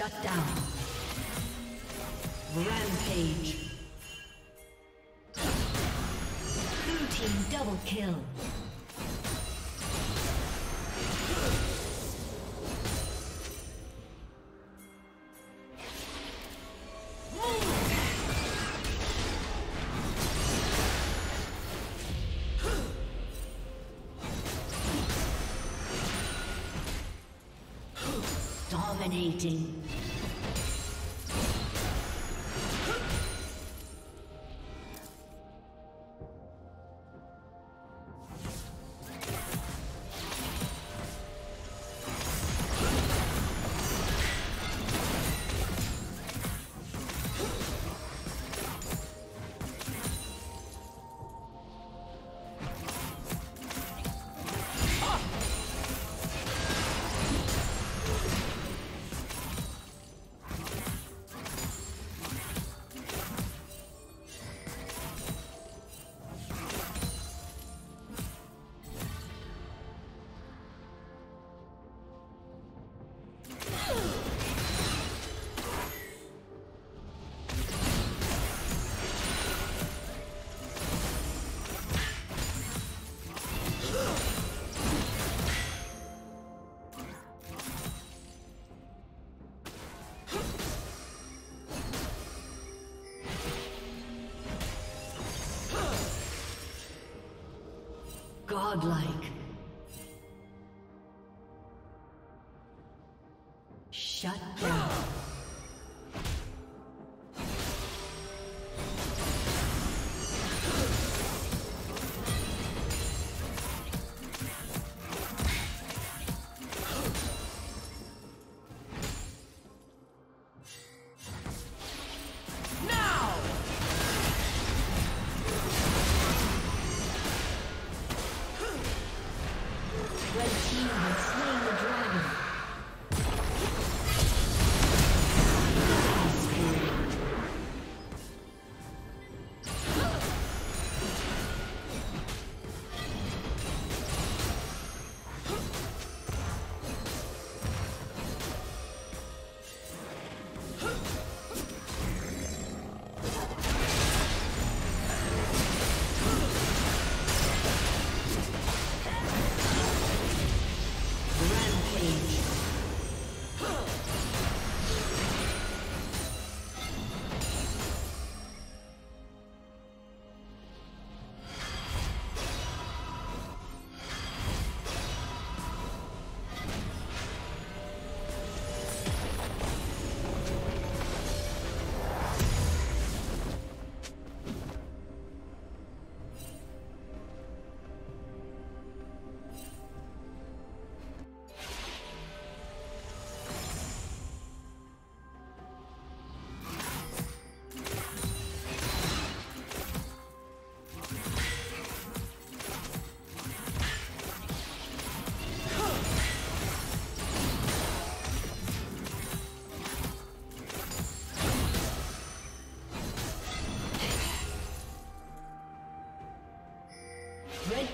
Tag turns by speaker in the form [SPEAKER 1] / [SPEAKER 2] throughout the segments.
[SPEAKER 1] Shut down. Rampage. Blue team double kill. Dominating. Godlike. Red team has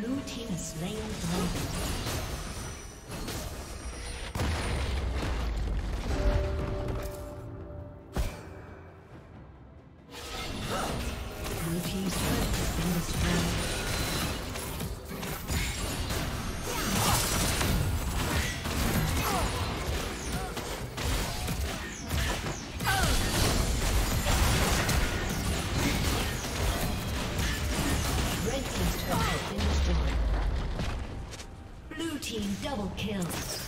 [SPEAKER 1] Blue team has slain. Double kill.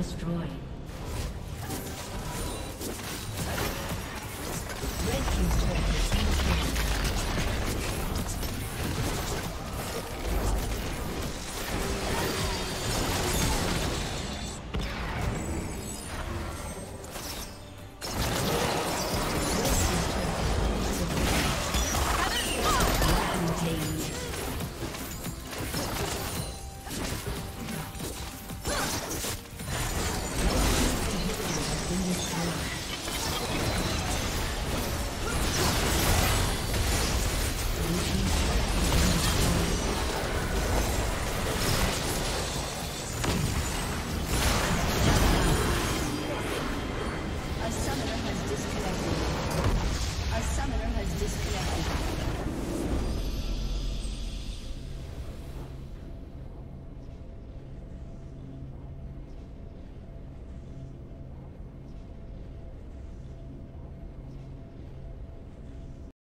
[SPEAKER 1] destroyed.